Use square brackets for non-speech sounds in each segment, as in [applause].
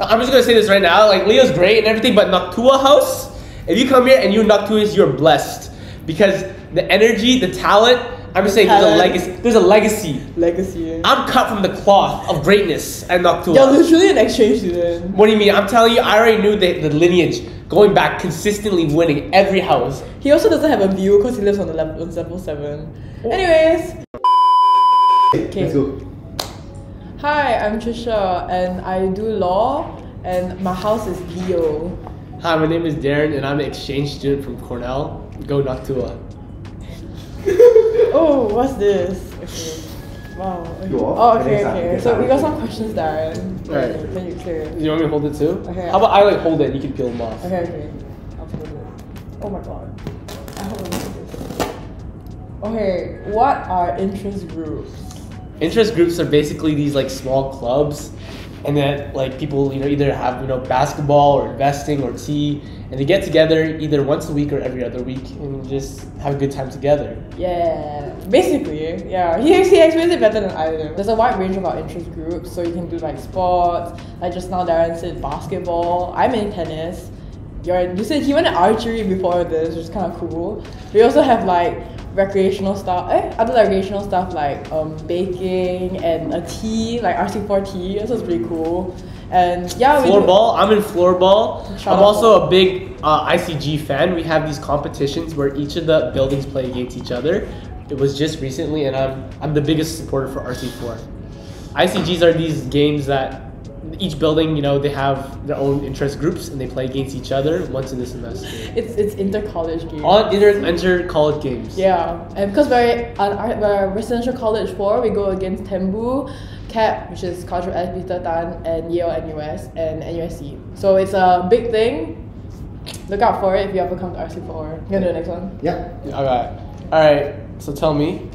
I'm just gonna say this right now. Like Leo's great and everything, but Noctua House, if you come here and you Noctuas, you're blessed because the energy, the talent. I'm just saying, there's a legacy. There's a legacy. Legacy. I'm cut from the cloth of greatness at Noctua. You're literally an exchange student. What do you mean? I'm telling you, I already knew the, the lineage going back, consistently winning every house. He also doesn't have a view because he lives on the level, on level 7. Anyways. Okay. Let's go. Hi, I'm Tricia and I do law and my house is Leo. Hi, my name is Darren, and I'm an exchange student from Cornell. Go Noctua. [laughs] Oh, what's this? Okay. Wow. Okay. Go. Oh, okay, okay. Okay, So we got some questions, Darren. Alright. Can you clear it? You want me to hold it too? Okay. How about I like hold it and you can peel them off? Okay, okay. I'll put it. Oh my god. I hope I this. Okay, what are interest groups? Interest groups are basically these like small clubs, and then like people you know either have you know basketball or investing or tea, and they get together either once a week or every other week and just have a good time together. Yeah, basically, yeah. He, he explains it better than I do. There's a wide range of our interest groups, so you can do like sports, like just now Darren said basketball. I'm in tennis. You're, you said he went to archery before this, which is kind of cool. We also have like recreational stuff, eh, other recreational stuff like um, baking and a tea, like RC4 tea. This was pretty cool. And yeah, Floorball, I'm in floorball. I'm also a big uh, ICG fan. We have these competitions where each of the buildings play against each other. It was just recently, and I'm I'm the biggest supporter for RC4. ICGs are these games that each building, you know, they have their own interest groups and they play against each other once in the semester. It's it's inter college games. On inter enter college games. Yeah, and because we're on our, we're residential college four, we go against Tembu, CAP, which is College of Alice and Peter Tan, and Yale NUS and NUSC. So it's a big thing. Look out for it if you ever come to RC4. You gonna do the next one? Yeah. Alright. Alright. So tell me.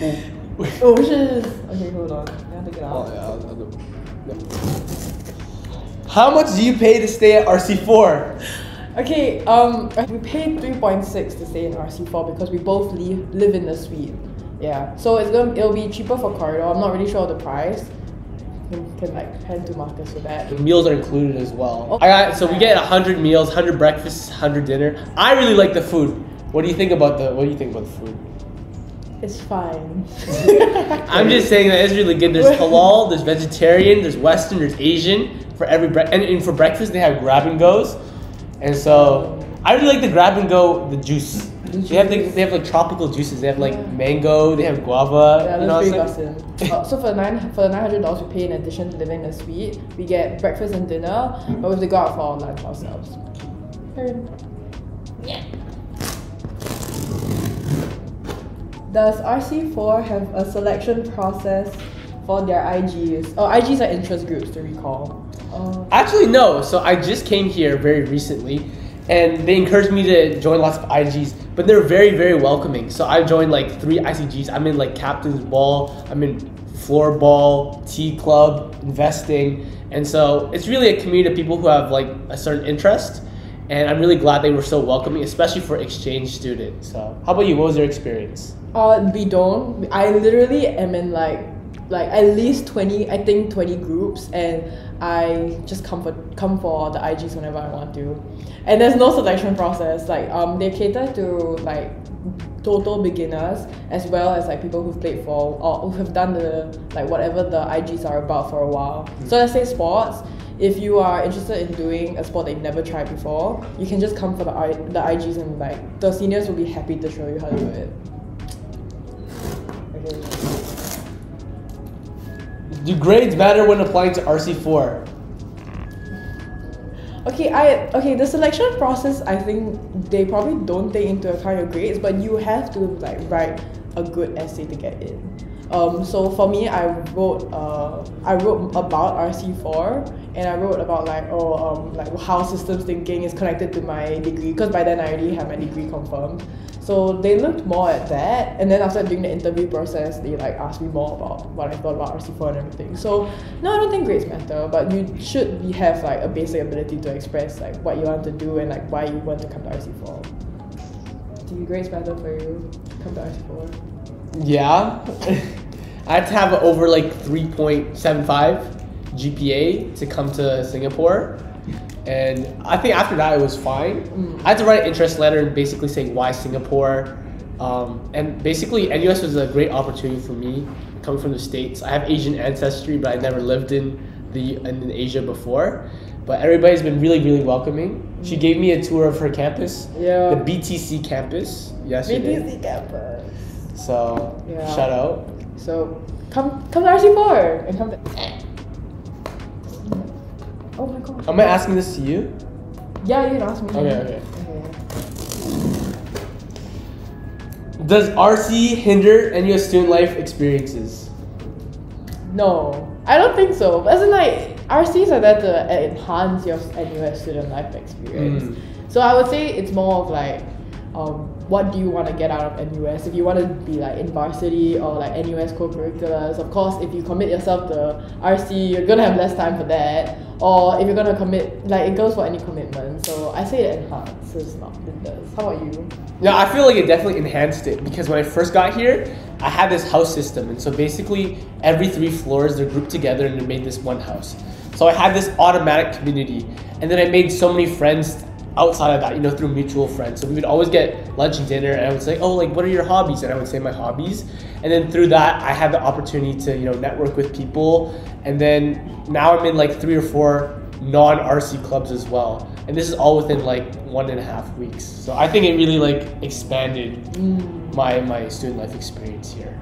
[laughs] Oh, which is okay. Hold on, I have to get Oh, yeah, I'll, I'll do. How much do you pay to stay at RC4? Okay, um, we paid three point six to stay in RC4 because we both live live in the suite. Yeah, so it's gonna it'll be cheaper for corridor. I'm not really sure of the price. You can like hand to Marcus for that. The meals are included as well. Oh. I got so we get hundred meals, hundred breakfasts, hundred dinner. I really like the food. What do you think about the What do you think about the food? It's fine. [laughs] I'm just saying that it's really good. There's halal, there's vegetarian, there's Western, there's Asian. For every bre- and, and for breakfast they have grab and goes, and so I really like the grab and go. The juice. The They have like they have like tropical juices. They have like Yeah. mango. They have guava. Yeah, you know that's what pretty saying? uh, so for nine for the nine hundred dollars we pay in addition to living in a suite, we get breakfast and dinner, but we have to go out for our lunch ourselves. Does RC4 have a selection process for their IGs? Oh, IGs are interest groups to recall. Oh. Actually, no. So I just came here very recently, and they encouraged me to join lots of IGs, but they're very, very welcoming. So I joined like three ICGs. I'm in like captain's ball. I'm in floor ball, tea club, investing, and so it's really a community of people who have like a certain interest. And I'm really glad they were so welcoming, especially for exchange students. So, how about you? What was your experience? Uh, we don't. I literally am in like, like at least twenty. I think twenty groups, and I just come for come for the IGs whenever I want to. And there's no selection process. Like um, they cater to like total beginners as well as like people who've played for or who have done the like whatever the IGs are about for a while. So let's say sports. If you are interested in doing a sport that you've never tried before, you can just come for the I, the IGs and like the seniors will be happy to show you how to do it. Okay. Do grades matter when applying to RC4? Okay, I okay. The selection process, I think they probably don't take into account your grades, but you have to like write a good essay to get in. Um, so for me, I wrote uh, I wrote about RC four, and I wrote about like oh um like how systems thinking is connected to my degree because by then I already had my degree confirmed. So they looked more at that, and then after doing the interview process, they like asked me more about what I thought about RC4 and everything. So no, I don't think grades matter, but you should be, have like a basic ability to express like what you want to do and like why you want to come to RC4. Do you grades matter for you? Come to RC4. Yeah. [laughs] I had to have over like 3.75 GPA to come to Singapore. And I think after that it was fine. Mm. I had to write an interest letter and basically saying why Singapore. Um, and basically, NUS was a great opportunity for me coming from the States. I have Asian ancestry, but I never lived in the in Asia before. But everybody's been really, really welcoming. She gave me a tour of her campus, Yeah. the BTC campus, yesterday. BTC campus. So Yeah. shout out. So come come to RC4 and come to. Oh my god. Am I asking this to you? Yeah, you can ask me. Okay, okay. Okay. Does RC hinder any NUS student life experiences? No, I don't think so. As in, like, RCs are there to enhance your NUS student life experience. Mm. So I would say it's more of like, um, what do you want to get out of NUS? If you want to be like in varsity or like NUS co-curriculars, of course, if you commit yourself to RC, you're gonna have less time for that. Or if you're gonna commit, like it goes for any commitment. So I say it enhances, not hinders. How about you? Yeah, I feel like it definitely enhanced it because when I first got here, I had this house system, and so basically every three floors they're grouped together and they made this one house. So I had this automatic community, and then I made so many friends outside of that, you know, through mutual friends. So we would always get lunch and dinner, and I would say, "Oh, like, what are your hobbies?" And I would say my hobbies, and then through that, I had the opportunity to, you know, network with people, and then now I'm in like three or four non-RC clubs as well, and this is all within like one and a half weeks. So I think it really like expanded my my student life experience here.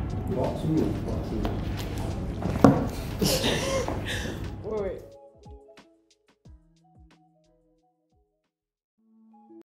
Wait.